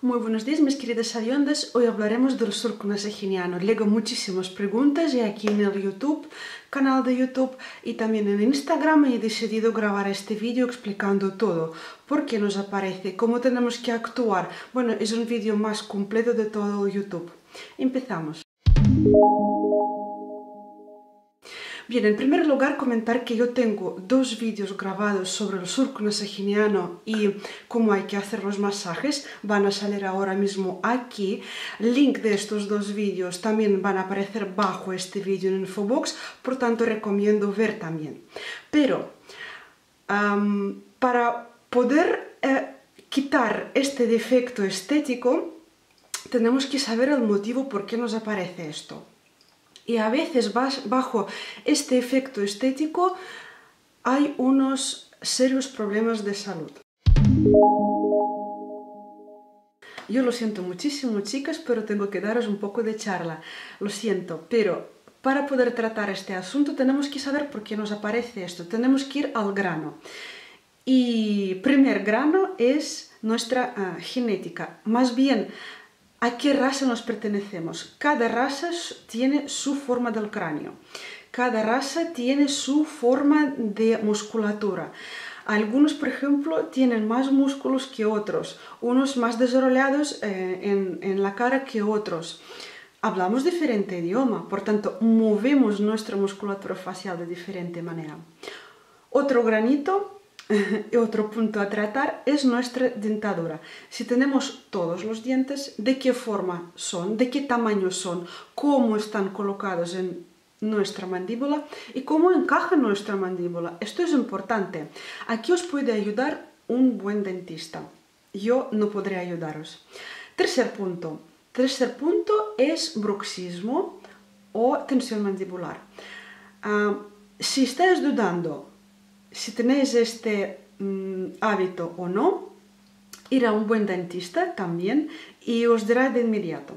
Muy buenos días mis queridas aviondas, hoy hablaremos del surco nasogeniano. Lego muchísimas preguntas y aquí en el YouTube, canal de YouTube y también en Instagram he decidido grabar este vídeo explicando todo. ¿Por qué nos aparece? ¿Cómo tenemos que actuar? Bueno, es un vídeo más completo de todo YouTube. Empezamos. Bien, en primer lugar comentar que yo tengo dos vídeos grabados sobre el surco nasogeniano y cómo hay que hacer los masajes. Van a salir ahora mismo aquí. Link de estos dos vídeos también van a aparecer bajo este vídeo en Infobox, por tanto recomiendo ver también. Pero para poder eh, quitar este defecto estético, tenemos que saber el motivo por qué nos aparece esto y a veces bajo este efecto estético hay unos serios problemas de salud. Yo lo siento muchísimo, chicas, pero tengo que daros un poco de charla. Lo siento, pero para poder tratar este asunto tenemos que saber por qué nos aparece esto. Tenemos que ir al grano. Y primer grano es nuestra ah, genética. Más bien, ¿A qué raza nos pertenecemos? Cada raza tiene su forma del cráneo, cada raza tiene su forma de musculatura. Algunos, por ejemplo, tienen más músculos que otros, unos más desarrollados eh, en, en la cara que otros. Hablamos diferente idioma, por tanto, movemos nuestra musculatura facial de diferente manera. Otro granito otro punto a tratar es nuestra dentadura. Si tenemos todos los dientes, ¿de qué forma son? ¿De qué tamaño son? ¿Cómo están colocados en nuestra mandíbula? ¿Y cómo encaja nuestra mandíbula? Esto es importante. Aquí os puede ayudar un buen dentista. Yo no podré ayudaros. Tercer punto. Tercer punto es bruxismo o tensión mandibular. Ah, si estáis dudando si tenéis este mm, hábito o no, ir a un buen dentista también y os dirá de inmediato.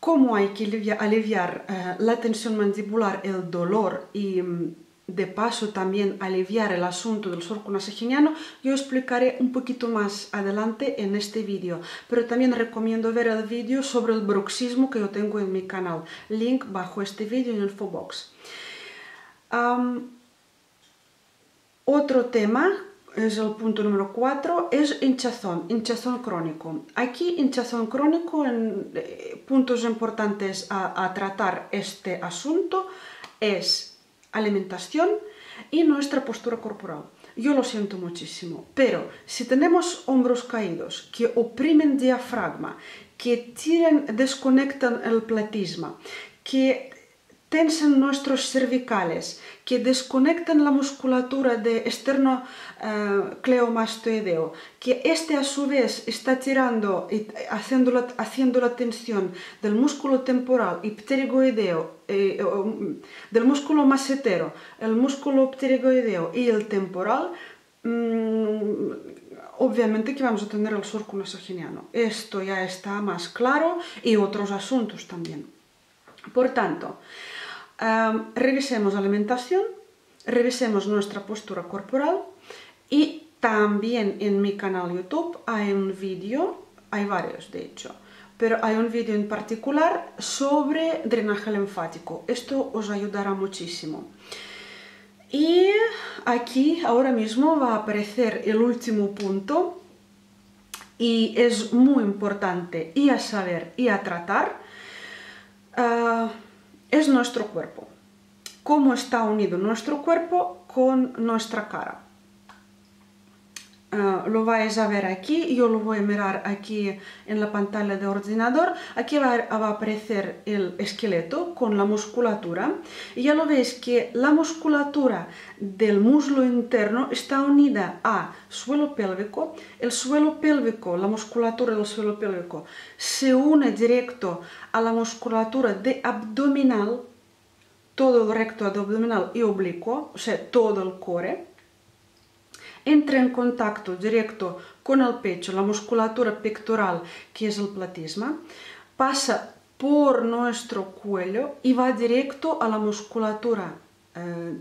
Cómo hay que aliviar, eh, la tensión mandibular, el dolor y mm, de paso también aliviar el asunto del surco nasogeniano, yo explicaré un poquito más adelante en este vídeo, pero también recomiendo ver el vídeo sobre el bruxismo que yo tengo en mi canal, link bajo este vídeo en el infobox. Otro tema, es el punto número 4, es hinchazón, hinchazón crónico. Aquí hinchazón crónico, eh, puntos importantes a, tratar este asunto es alimentación y nuestra postura corporal. Yo lo siento muchísimo, pero si tenemos hombros caídos que oprimen diafragma, que tiran, desconectan el platisma, que tensan nuestros cervicales, que desconectan la musculatura de externo uh, cleomastoideo, que este a su vez está tirando y haciendo la, haciendo la tensión del músculo temporal y pterigoideo, eh, del músculo masetero, el músculo pterigoideo y el temporal, mmm, obviamente que vamos a tener el surco nasogeniano. Esto ya está más claro y otros asuntos también. Por tanto, revisemos alimentación, revisemos nuestra postura corporal y también en mi canal YouTube hay un vídeo, hay varios de hecho, pero hay un vídeo en particular sobre drenaje linfático. Esto os ayudará muchísimo. Y aquí ahora mismo va a aparecer el último punto y es muy importante y a saber y a tratar. Ah, es nuestro cuerpo. Cómo está unido nuestro cuerpo con nuestra cara. Ah, lo vais a ver aquí, yo lo voy a mirar aquí en la pantalla de ordenador. Aquí va, a aparecer el esqueleto con la musculatura. Y ya lo veis que la musculatura del muslo interno está unida a suelo pélvico. El suelo pélvico, la musculatura del suelo pélvico, se une directo a la musculatura de abdominal, todo el recto abdominal y oblicuo, o sea, todo el core entra en contacto directo con el pecho, la musculatura pectoral, que es el platisma, pasa por nuestro cuello y va directo a la musculatura eh,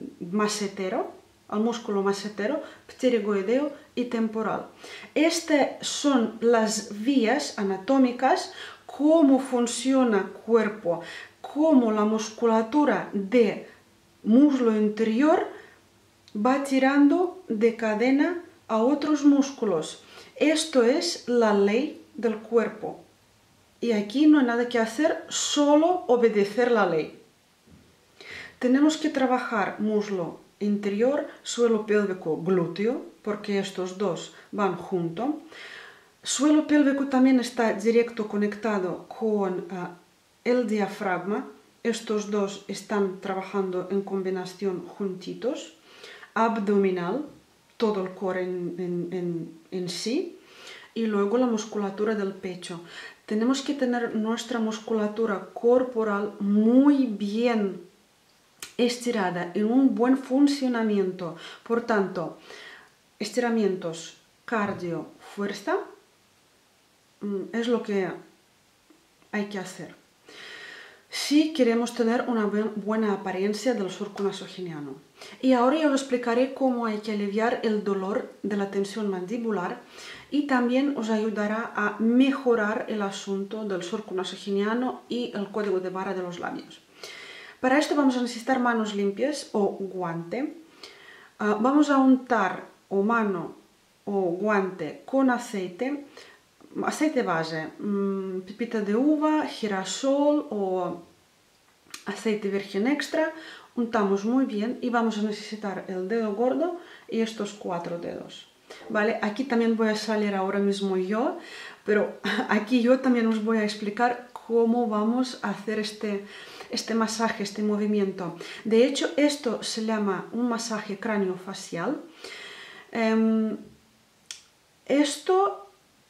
al músculo masetero, pterigoideo y temporal. Estas son las vías anatómicas, cómo funciona el cuerpo, cómo la musculatura de muslo interior va tirando de cadena a otros músculos. Esto es la ley del cuerpo. Y aquí no hay nada que hacer, solo obedecer la ley. Tenemos que trabajar muslo interior, suelo pélvico, glúteo, porque estos dos van juntos. Suelo pélvico también está directo conectado con ah, el diafragma. Estos dos están trabajando en combinación juntitos. Abdominal, todo el core en sí. Y luego la musculatura del pecho. Tenemos que tener nuestra musculatura corporal muy bien estirada, en un buen funcionamiento. Por tanto, estiramientos, cardio, fuerza, mm, es lo que hay que hacer. Si queremos tener una buena apariencia del surco nasogeniano. Y ahora yo os explicaré cómo hay que aliviar el dolor de la tensión mandibular y también os ayudará a mejorar el asunto del surco nasogeniano y el código de barra de los labios. Para esto vamos a necesitar manos limpias o guante. Ah, vamos a untar o mano o guante con aceite, aceite base, mm, pepita de uva, girasol o aceite virgen extra. Untamos muy bien y vamos a necesitar el dedo gordo y estos cuatro dedos. ¿Vale? Aquí también voy a salir ahora mismo yo, pero aquí yo también os voy a explicar cómo vamos a hacer este, este masaje, este movimiento. De hecho, esto se llama un masaje craneofacial. Em, esto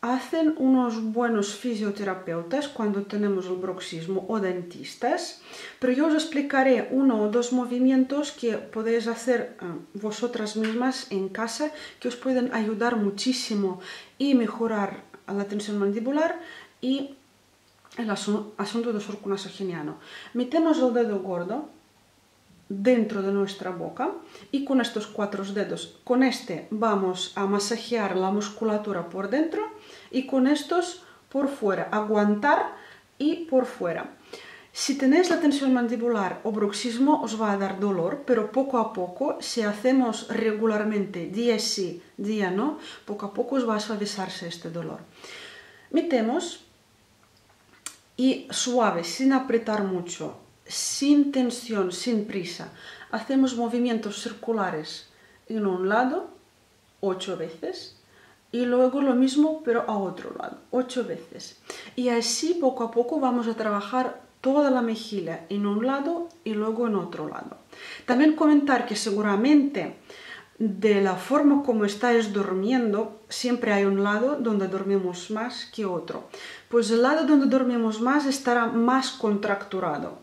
hacen unos buenos fisioterapeutas cuando tenemos el bruxismo o dentistas, pero yo os explicaré uno o dos movimientos que podéis hacer eh, vosotras mismas en casa que os pueden ayudar muchísimo y mejorar la tensión mandibular y el asunto del surco nasogeniano. Metemos el dedo gordo dentro de nuestra boca y con estos cuatro dedos, con este vamos a masajear la musculatura por dentro y con estos por fuera, aguantar y por fuera. Si tenéis la tensión mandibular o bruxismo os va a dar dolor, pero poco a poco, si hacemos regularmente día sí, día no, poco a poco os va a suavizarse este dolor. Metemos y suave, sin apretar mucho, sin tensión, sin prisa. Hacemos movimientos circulares en un lado, ocho veces, y luego lo mismo pero a otro lado, ocho veces. Y así poco a poco vamos a trabajar toda la mejilla en un lado y luego en otro lado. También comentar que seguramente de la forma como estáis durmiendo, siempre hay un lado donde dormimos más que otro. Pues el lado donde dormimos más estará más contracturado.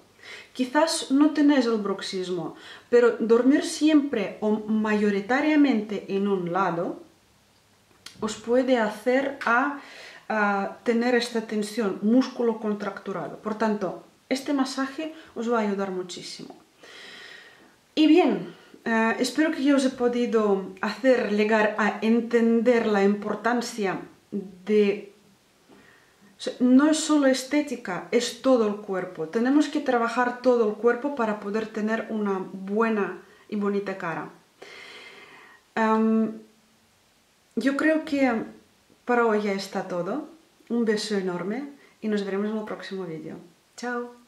Quizás no tenéis el bruxismo, pero dormir siempre o mayoritariamente en un lado os puede hacer a, tener esta tensión, músculo contracturado. Por tanto, este masaje os va a ayudar muchísimo. Y bien, eh, espero que yo os he podido hacer llegar a entender la importancia de... No es solo estética, es todo el cuerpo. Tenemos que trabajar todo el cuerpo para poder tener una buena y bonita cara. Em, yo creo que para hoy ya está todo. Un beso enorme y nos veremos en el próximo vídeo. Chao.